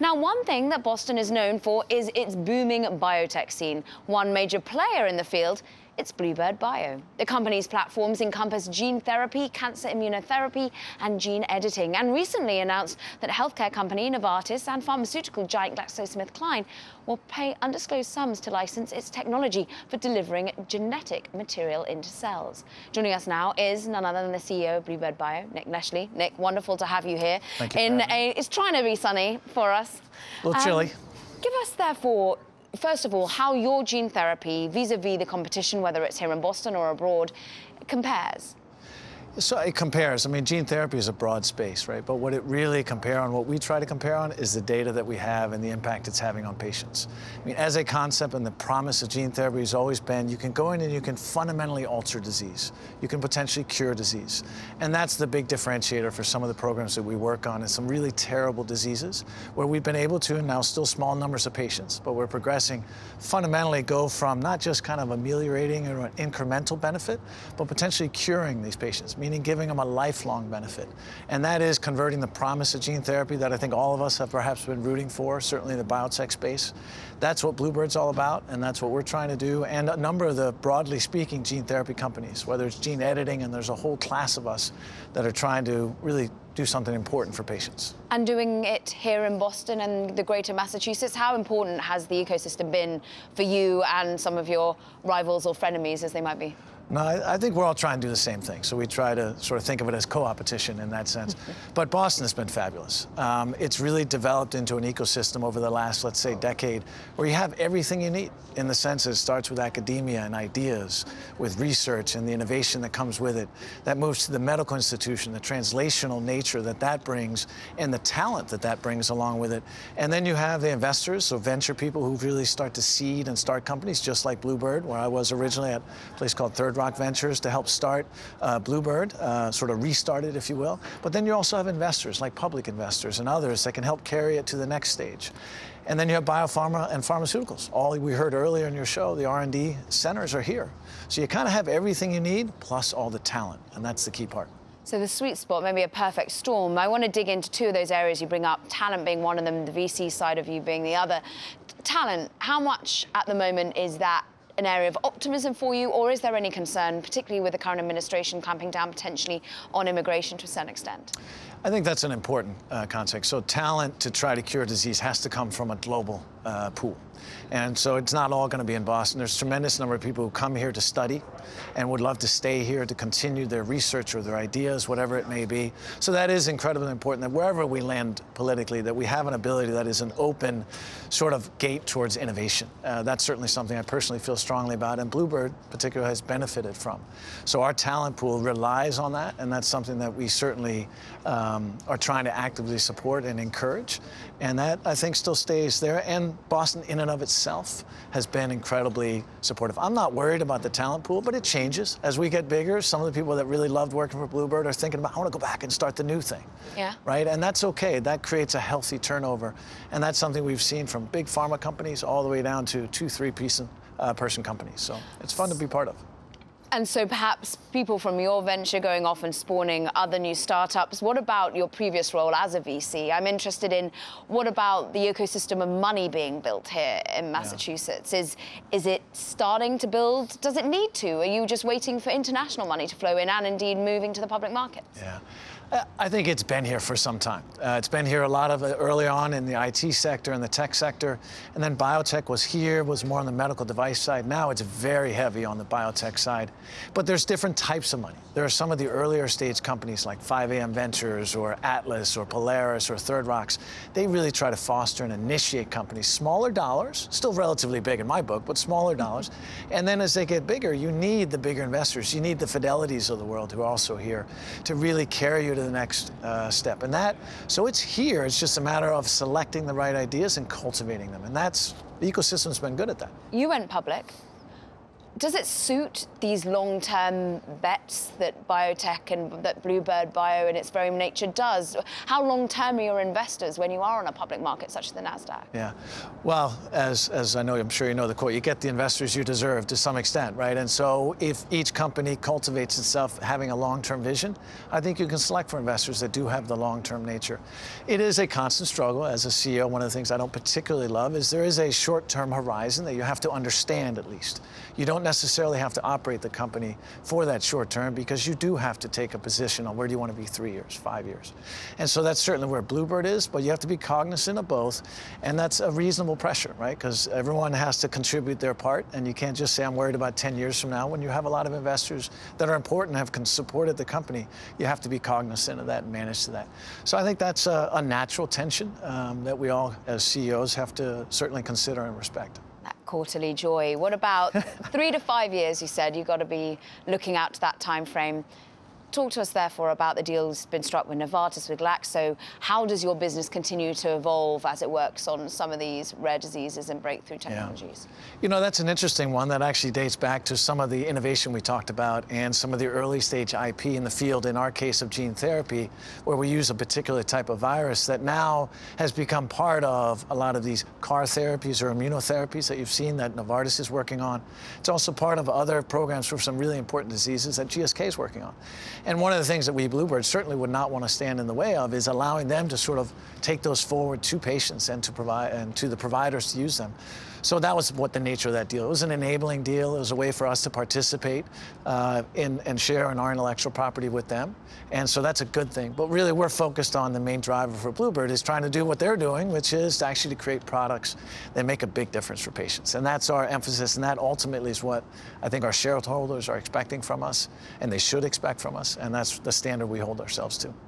Now, one thing that Boston is known for is its booming biotech scene. One major player in the field it's Bluebird Bio. The company's platforms encompass gene therapy, cancer immunotherapy, and gene editing, and recently announced that healthcare company Novartis and pharmaceutical giant GlaxoSmithKline will pay undisclosed sums to license its technology for delivering genetic material into cells. Joining us now is none other than the CEO of Bluebird Bio, Nick Leschly. Nick, wonderful to have you here. Thank you. In a, it's trying to be sunny for us. A little um, chilly. Give us, therefore, first of all, how your gene therapy, vis-a-vis -vis the competition, whether it's here in Boston or abroad, compares. So it compares. I mean, gene therapy is a broad space, right? But what it really compare on, what we try to compare on, is the data that we have and the impact it's having on patients. I mean, as a concept and the promise of gene therapy has always been, you can go in and you can fundamentally alter disease. You can potentially cure disease. And that's the big differentiator for some of the programs that we work on in some really terrible diseases, where we've been able to, and now still small numbers of patients, but we're progressing, fundamentally go from not just kind of ameliorating or an incremental benefit, but potentially curing these patients, meaning giving them a lifelong benefit. And that is converting the promise of gene therapy that I think all of us have perhaps been rooting for, certainly in the biotech space. That's what Bluebird's all about, and that's what we're trying to do. And a number of the, broadly speaking, gene therapy companies, whether it's gene editing, and there's a whole class of us that are trying to really do something important for patients. And doing it here in Boston and the greater Massachusetts, how important has the ecosystem been for you and some of your rivals or frenemies, as they might be? No, I, I, think we're all trying to do the same thing. So we try to sort of think of it as co-opetition in that sense. but Boston has been fabulous. Um, it's really developed into an ecosystem over the last, let's say, decade, where you have everything you need in the sense it starts with academia and ideas, with research and the innovation that comes with it. That moves to the medical institution, the translational nature that that brings, and the talent that that brings along with it. And then you have the investors, so venture people who really start to seed and start companies, just like Bluebird, where I was originally at a place called Third Rock Ventures to help start uh, Bluebird, uh, sort of restart it, if you will. But then you also have investors, like public investors and others, that can help carry it to the next stage. And then you have biopharma and pharmaceuticals. All we heard earlier in your show, the R&D centers are here. So you kind of have everything you need, plus all the talent, and that's the key part. So the sweet spot, maybe a perfect storm. I want to dig into two of those areas you bring up, talent being one of them, the VC side of you being the other. Talent, how much at the moment is that an area of optimism for you, or is there any concern, particularly with the current administration clamping down potentially on immigration to a certain extent? I think that's an important uh, context. So talent to try to cure disease has to come from a global uh, pool. And so it's not all going to be in Boston. There's a tremendous number of people who come here to study and would love to stay here to continue their research or their ideas, whatever it may be. So that is incredibly important that wherever we land politically, that we have an ability that is an open sort of gate towards innovation. Uh, that's certainly something I personally feel strongly about, and Bluebird particularly has benefited from. So our talent pool relies on that, and that's something that we certainly um, are trying to actively support and encourage. And that, I think, still stays there. And Boston, in and of itself, has been incredibly supportive. I'm not worried about the talent pool, but it changes. As we get bigger, some of the people that really loved working for Bluebird are thinking about, I want to go back and start the new thing. Yeah. Right? And that's okay. That creates a healthy turnover. And that's something we've seen from big pharma companies all the way down to two, three person, uh, person companies. So it's fun to be part of. And so perhaps people from your venture going off and spawning other new startups, what about your previous role as a VC? I'm interested in what about the ecosystem of money being built here in Massachusetts? Yeah. Is, is it starting to build? Does it need to? Are you just waiting for international money to flow in and indeed moving to the public markets? Yeah. I think it's been here for some time. Uh, it's been here a lot of early on in the IT sector and the tech sector, and then biotech was here, was more on the medical device side. Now it's very heavy on the biotech side. But there's different types of money. There are some of the earlier stage companies like 5AM Ventures or Atlas or Polaris or Third Rocks. They really try to foster and initiate companies, smaller dollars, still relatively big in my book, but smaller dollars. And then as they get bigger, you need the bigger investors. You need the Fidelities of the world who are also here to really carry you to the next uh, step. And that, so it's here, it's just a matter of selecting the right ideas and cultivating them. And that's, the ecosystem's been good at that. You went public. Does it suit these long-term bets that biotech and that Bluebird Bio in its very nature does? How long-term are your investors when you are on a public market such as the Nasdaq? Yeah, well, as as I know, I'm sure you know the quote. You get the investors you deserve to some extent, right? And so, if each company cultivates itself having a long-term vision, I think you can select for investors that do have the long-term nature. It is a constant struggle. As a CEO, one of the things I don't particularly love is there is a short-term horizon that you have to understand at least. You don't necessarily have to operate the company for that short term because you do have to take a position on where do you want to be three years, five years. And so that's certainly where Bluebird is, but you have to be cognizant of both. And that's a reasonable pressure, right? Because everyone has to contribute their part. And you can't just say, I'm worried about 10 years from now. When you have a lot of investors that are important have supported the company, you have to be cognizant of that and manage to that. So I think that's a, a natural tension um, that we all, as CEOs, have to certainly consider and respect quarterly joy. What about three to five years? You said you've got to be looking out to that time frame. Talk to us, therefore, about the deals been struck with Novartis, with Glaxo. How does your business continue to evolve as it works on some of these rare diseases and breakthrough technologies? Yeah. You know, that's an interesting one that actually dates back to some of the innovation we talked about and some of the early stage IP in the field, in our case of gene therapy, where we use a particular type of virus that now has become part of a lot of these CAR therapies or immunotherapies that you've seen that Novartis is working on. It's also part of other programs for some really important diseases that GSK is working on. And one of the things that we Bluebird certainly would not want to stand in the way of is allowing them to sort of take those forward to patients and to provide and to the providers to use them. So that was what the nature of that deal. It was an enabling deal. It was a way for us to participate uh, in and share in our intellectual property with them. And so that's a good thing. But really, we're focused on the main driver for Bluebird is trying to do what they're doing, which is to actually to create products that make a big difference for patients. And that's our emphasis. And that ultimately is what I think our shareholders are expecting from us, and they should expect from us. And that's the standard we hold ourselves to.